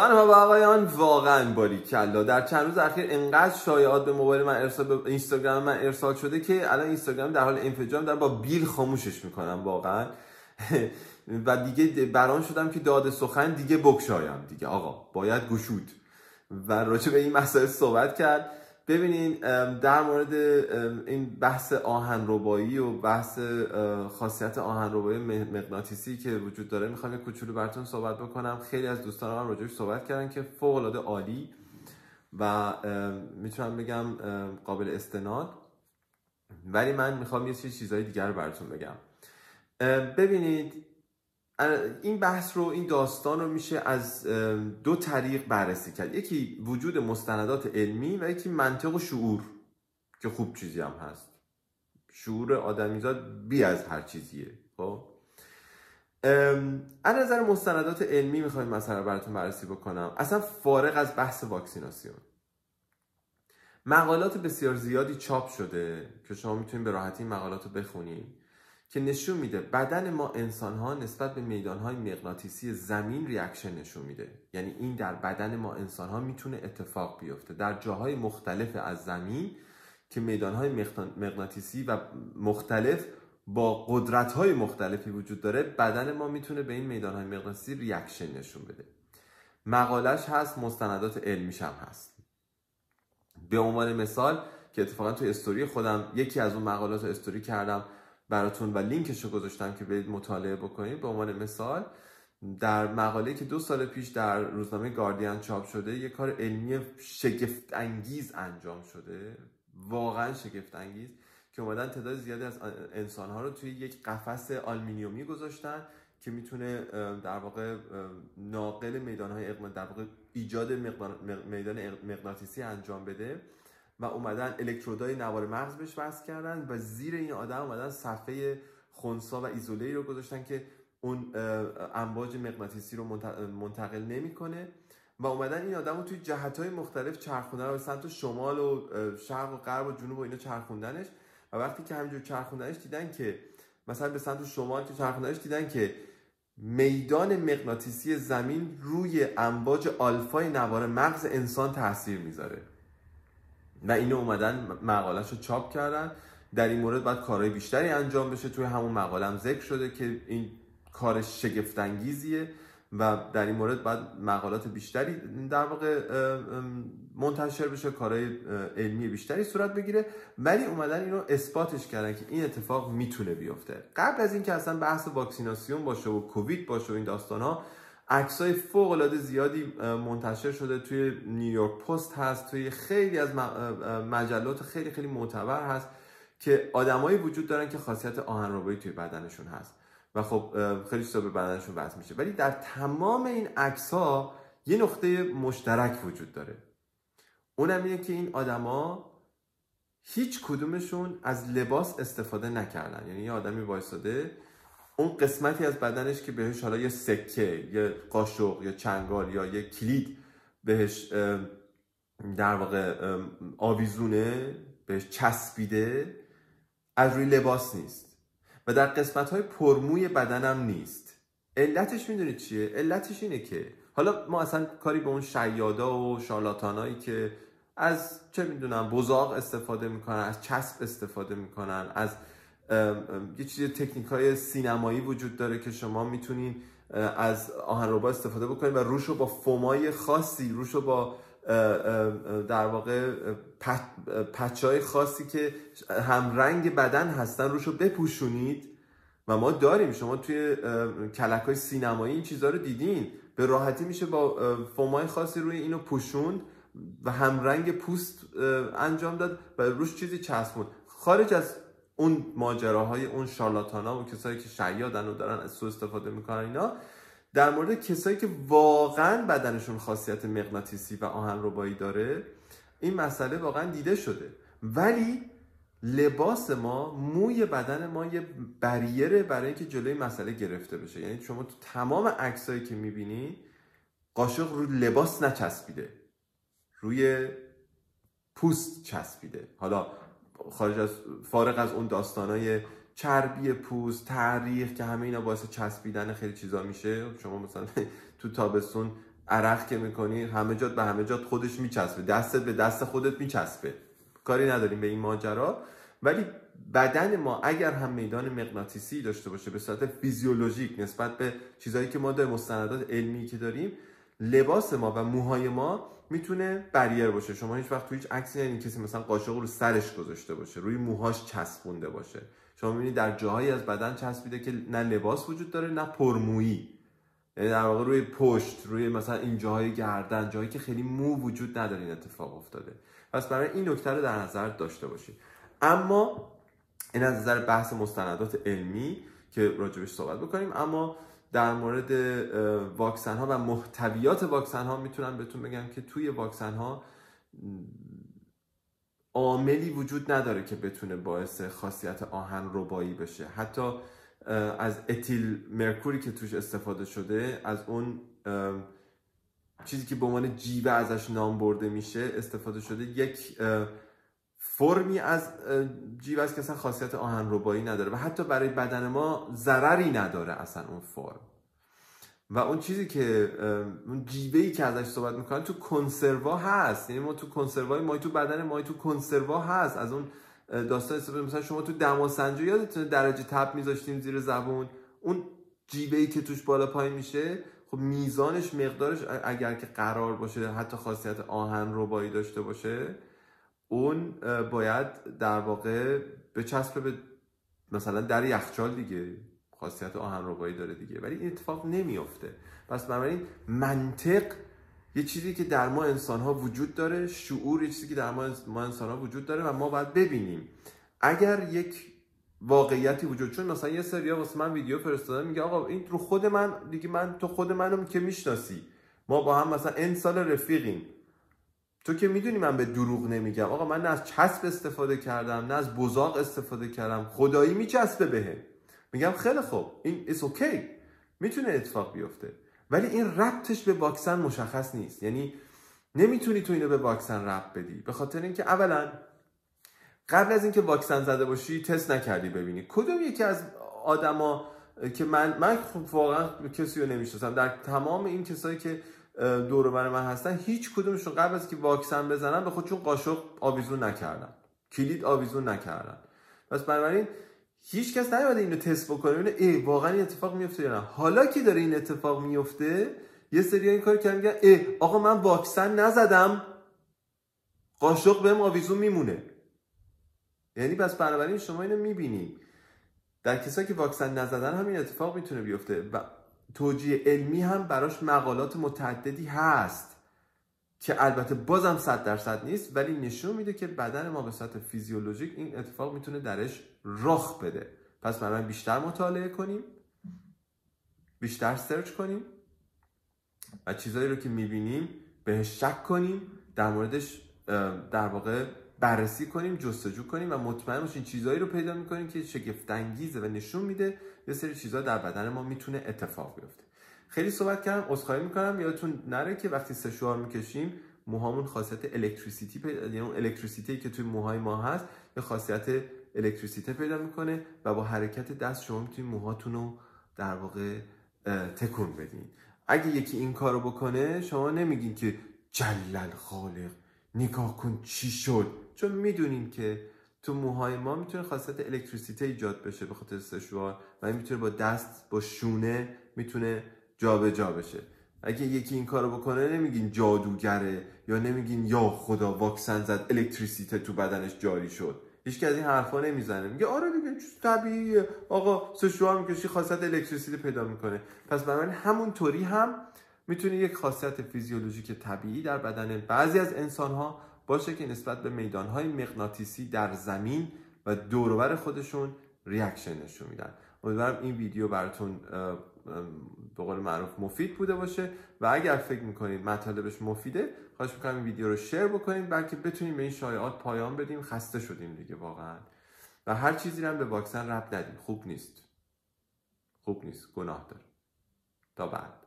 خانم و آقایان واقعا باری کلا. در چند روز اخیر انقدر شایعات به موبایل من ارسال به اینستاگرام من ارسال شده که الان اینستاگرام در حال انفجار دارم با بیل خاموشش می‌کنم واقعا. و دیگه بران شدم که داد سخن دیگه بکشایم دیگه آقا. باید گشود. و راجع به این مسائل صحبت کرد. ببینین در مورد این بحث آهن ربایی و بحث خاصیت آهن ربایی مغناطیسی که وجود داره می‌خوام یه کوچولو براتون صحبت بکنم. خیلی از دوستان من راجعش صحبت کردن که فوق العاده عالی و می‌تونم بگم قابل استناد. ولی من می‌خوام یه چیزهای دیگر رو براتون بگم. ببینید این بحث رو این داستان رو میشه از دو طریق بررسی کرد. یکی وجود مستندات علمی و یکی منطق و شعور که خوب چیزی هم هست. شعور آدمیزاد بی از هر چیزیه خب؟ از نظر مستندات علمی می‌خوایم مثلا براتون بررسی بکنم. اصلا فارغ از بحث واکسیناسیون. مقالات بسیار زیادی چاپ شده که شما می‌تونید به راحتی مقالات رو بخونید. که نشون میده بدن ما انسان ها نسبت به میدان های مغناطیسی زمین reaction نشون میده. یعنی این در بدن ما انسان ها می‌تونه اتفاق بیفته. در جاهای مختلف از زمین که میدان های مغناطیسی و مختلف با قدرت های مختلفی وجود داره بدن ما می‌تونه به این میدان های مغناطیسی reaction نشون بده. مقالش هست مستندات علمیش هم هست. به عنوان مثال که اتفاقا توی استوری خودم یکی از اون مقالات استوری کردم. براتون و لینکش رو گذاشتم که برید مطالعه بکنید به عنوان مثال در مقاله که دو سال پیش در روزنامه گاردین چاپ شده یه کار علمی شگفت انگیز انجام شده واقعا شگفت انگیز که اومدن تعداد زیادی از انسان ها رو توی یک قفس آلمینیومی گذاشتن که می‌تونه در واقع ناقل میدان های در واقع ایجاد میدان مغناطیسی انجام بده. و اومدن الکترودای نوار مغز بهش وصل کردن و زیر این آدم اومدن صفحه خونسا و ایزوله رو گذاشتن که اون امواج مغناطیسی رو منتقل نمی‌کنه. و اومدن این آدم رو توی جهت های مختلف چرخوندن به سمت شمال و شرق و غرب و جنوب و اینا چرخوندنش. و وقتی که همینجور چرخوندنش دیدن که مثلا به سمت شمال که چرخوندنش دیدن که میدان مغناطیسی زمین روی امواج آلفای نوار مغز انسان تاثیر می‌ذاره. و اینو اومدن مقالش رو چاپ کردن. در این مورد باید کارهای بیشتری انجام بشه. توی همون مقاله هم ذکر شده که این کار شگفتانگیزیه و در این مورد باید مقالات بیشتری در واقع منتشر بشه کارهای علمی بیشتری صورت بگیره. ولی اومدن اینو اثباتش کردن که این اتفاق می‌تونه بیفته. قبل از اینکه اصلا بحث واکسیناسیون باشه و کووید باشه و این داستان ها عکسای فوق العاده زیادی منتشر شده توی نیویورک پست هست توی خیلی از مجلات خیلی خیلی معتبر هست که آدمایی وجود دارن که خاصیت آهنربایی توی بدنشون هست. و خب خیلی چیزا به بدنشون وصل میشه. ولی در تمام این عکس ها یه نقطه مشترک وجود داره. اونم اینه که این آدما هیچ کدومشون از لباس استفاده نکردن. یعنی یه آدمی وایساده اون قسمتی از بدنش که بهش حالا یه سکه یه قاشق یا چنگال یا یه کلید بهش در واقع آویزونه بهش چسبیده از روی لباس نیست و در قسمت های پرموی بدنم نیست علتش می‌دونید چیه؟ علتش اینه که حالا ما اصلا کاری به اون شیادا و شارلاتانایی که از چه می‌دونم بزاق استفاده می‌کنن از چسب استفاده می‌کنن از یه چیز تکنیک های سینمایی وجود داره که شما می‌تونین از آهنربا استفاده بکنید و روش رو با فومای خاصی روش رو با در واقع پچ های خاصی که هم رنگ بدن هستن روش رو بپوشونید و ما داریم. شما توی کلک های سینمایی این چیزها رو دیدین. به راحتی میشه با فومای خاصی روی اینو پوشوند و هم رنگ پوست انجام داد و روش چیزی چسبوند. خارج از اون ماجراهای اون شارلاتانا و کسایی که شیادن و دارن از سو استفاده می‌کنن اینا در مورد کسایی که واقعا بدنشون خاصیت مغناطیسی و آهن ربایی داره این مسئله واقعا دیده شده. ولی لباس ما موی بدن ما یه بریره برای اینکه جلوی مسئله گرفته بشه. یعنی شما تو تمام عکسایی که می‌بینی قاشق رو لباس نچسبیده. روی پوست چسبیده. حالا خارج از فارغ از اون داستانای چربی پوست تاریخ که همه اینا باعث چسبیدن خیلی چیزا میشه. شما مثلا تو تابستون عرق که می‌کنی همه جات به همه جات خودش میچسبه. دستت به دست خودت میچسبه. کاری نداریم به این ماجرا. ولی بدن ما اگر هم میدان مغناطیسی داشته باشه به صورت فیزیولوژیک نسبت به چیزهایی که ما در مستندات علمی که داریم لباس ما و موهای ما می‌تونه بریر باشه. شما هیچ وقت تو هیچ عکسی یعنی کسی مثلا قاشق رو سرش گذاشته باشه روی موهاش چسبونده باشه. شما می‌بینید در جاهایی از بدن چسبیده که نه لباس وجود داره نه پرمویی. یعنی در واقع روی پشت روی مثلا این جاهای گردن جایی که خیلی مو وجود نداره این اتفاق افتاده. پس برای این نکته رو در نظر داشته باشید اما این از نظر بحث مستندات علمی که راجبش صحبت بکنیم اما در مورد واکسن ها و محتویات واکسن ها می‌تونم بهتون بگم که توی واکسن ها عاملی وجود نداره که بتونه باعث خاصیت آهن ربایی بشه. حتی از اتیل مرکوری که توش استفاده شده از اون چیزی که به عنوان جیوه ازش نام برده میشه استفاده شده. یک فرمی از جیوه است که اصلا خاصیت آهن ربایی نداره و حتی برای بدن ما ضرری نداره اصلا اون فرم. و اون چیزی که اون جیوه ای که ازش صحبت می‌کنن تو کنسروا هست. یعنی ما تو کنسروای ما تو بدن ما تو کنسروا هست. از اون داستان استفاده مثلا شما تو دماسنجی یادتونه درجه تب میذاشتیم زیر زبون. اون جیوه ای که توش بالا پایین میشه خب میزانش مقدارش اگر که قرار باشه حتی خاصیت آهن ربایی داشته باشه اون باید در واقع به چسب به مثلا در یخچال دیگه. خاصیت آهن ربایی داره دیگه. ولی این اتفاق نمیافته. پس بنابراین منطق یه چیزی که در ما انسان ها وجود داره شعور یه چیزی که در ما, انسان ها وجود داره و ما باید ببینیم. اگر یک واقعیتی وجود چون مثلا یه سریا واسه من ویدیو فرستادن میگه آقا این رو خود من دیگه من تو خود منو که می‌شناسی. ما با هم مثلا این سال رفیقیم. تو که می‌دونی من به دروغ نمیگم. آقا من نه از چسب استفاده کردم نه از بزاق استفاده کردم. خدایی میچسبه بهم. میگم خیلی خوب. این is okay می‌تونه اتفاق بیفته. ولی این ربطش به واکسن مشخص نیست. یعنی نمی‌تونی تو اینو به واکسن ربط بدی. به خاطر اینکه اولا قبل از اینکه واکسن زده باشی تست نکردی ببینی. کدوم یکی از آدما که من من خب واقعا کسی رو نمی‌شناسم. در تمام این کسایی که دور بر من هستن هیچ کدومشون قبل از که واکسن بزنن به خودشون قاشق آویزون نکردن. کلید آویزون نکردن. پس بنابراین هیچ کس نیومده اینو تست بکنه ببینه ای واقعا این اتفاق میفته یا نه. حالا که داره این اتفاق میفته یه سری این کار کردن میگن ای آقا من واکسن نزدم. قاشق بهم آویزون میمونه. یعنی پس بنابراین شما اینو می‌بینی. در کسایی که واکسن نزدن هم این اتفاق می‌تونه بیفته و توجیه علمی هم براش مقالات متعددی هست که البته بازم صد درصد نیست ولی نشون میده که بدن ما به صورت فیزیولوژیک این اتفاق می‌تونه درش رخ بده. پس برای بیشتر مطالعه کنیم بیشتر سرچ کنیم و چیزایی رو که می‌بینیم بهش شک کنیم در موردش در واقع بررسی کنیم جستجو کنیم و مطمئن باشیم چیزایی رو پیدا می‌کنیم که شگفت انگیزه و نشون میده یه سری چیزها در بدن ما می‌تونه اتفاق بیفته. خیلی صحبت کردم عذرخواهی می‌کنم. یادتون نره که وقتی سشوار می‌کشیم موهامون خاصیت الکتریسیتی پیدا یعنی اون الکتریسیتی که توی موهای ما هست یه خاصیت الکتریسیته پیدا می‌کنه و با حرکت دست شما می‌تونید موهاتون رو در واقع تکون بدین. اگه یکی این کارو بکنه شما نمیگین که جلل خالق نگاه کن چی شد. چون می‌دونیم که تو موهای ما می‌تونه خاصیت الکتریسیته ایجاد بشه به خاطر سشوار و این می‌تونه با دست با شونه می‌تونه جابجا جا بشه. اگه یکی این کارو بکنه نمیگین جادوگره یا نمیگین یا خدا واکسن زد الکتریسیته تو بدنش جاری شد. هیچ از این حرفا نمی‌زنه. میگه آره دیگه چیز طبیعیه. آقا سشوار می‌کشی خاصیت الکتریسیته پیدا می‌کنه. پس بنابراین همون طوری هم می‌تونه یک خاصیت فیزیولوژیک طبیعی در بدن بعضی از انسان ها باشه که نسبت به میدان های مغناطیسی در زمین و دورور خودشون reaction نشون میدن. امیدوارم این ویدیو براتون به قول معروف مفید بوده باشه و اگر فکر می‌کنید مطالبش مفیده خواهش می‌کنم این ویدیو رو share بکنید بلکه بتونیم به این شایعات پایان بدیم خسته شدیم دیگه واقعا. و هر چیزی رو هم به واکسن ربط ندیم. خوب نیست. خوب نیست. گناه داره. تا بعد.